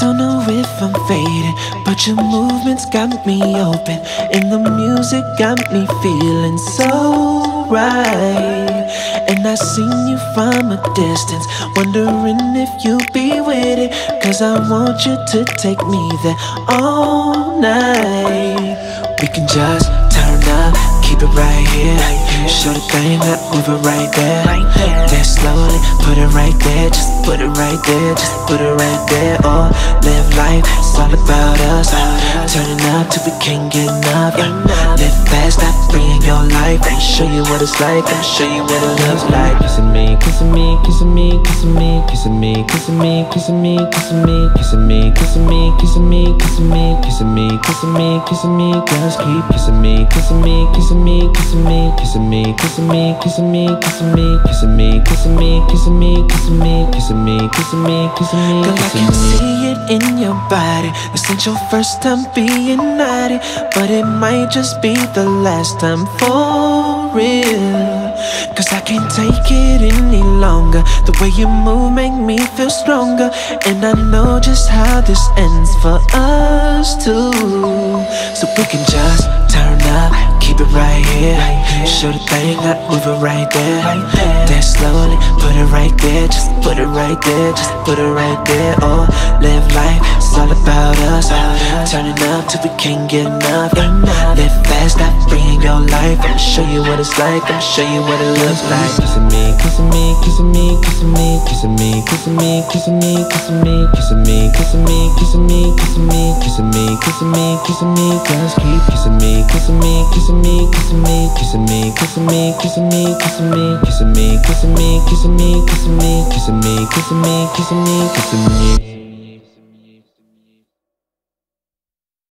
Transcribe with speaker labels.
Speaker 1: Don't know if I'm fading, but your movements got me open, and the music got me feeling so right. And I seen you from a distance, wondering if you be with it. Cause I want you to take me there all night. We can just turn up, keep it right here. Show the thing that move it right there. Dance slowly, put it right there. Just put it right there, just put it right there. Or live life, it's all about us. Turning up till we can't get enough. Live fast, not free in your life. Let me show you what it's like. Let me show you what it looks like.
Speaker 2: Kissing me, kissing me, kissing me, kissing me, kissing me, kissing me, kissing me, kissing me, kissing me, kissing me, kissing me, kissing me, kissing me, kissing me, kissing me, girls keep kissing me, kissing me, kissing me, kissing me, kissing me, kissing me, kissing me, kissing me, kissing me, kissing me, kissing me, kissing me, kissing me, kissing me, kissing me,
Speaker 1: Girl, I can see it in your body. This ain't your first time naughty, but it might just be the last time for real. Cause I can't take it any longer. The way you move make me feel stronger. And I know just how this ends for us too. So we can just turn up, keep it right here. Show the thing up, move it right there. Dance slowly, put it right there. Just put it right there, just put it right there. Oh, live life, all about us Turning up till we can't get enough Live fast, stop bringing your life I'ma show you what it's like, I'ma show you what it looks like
Speaker 2: Kissing me, kissing me, kissing me, kissing me Kissing me, kissing me, kissing me, kissing me Kissing me, kissing me, kissing me, kissing me Kissing me, kissing me, kissing me Just keep kissing me, kissing me, kissing me, kissing me Kissing me, kissing me, kissing me, kissing me Kissing me, kissing me, kissing me, kissing me Kissing me, kissing me, kissing me, kissing me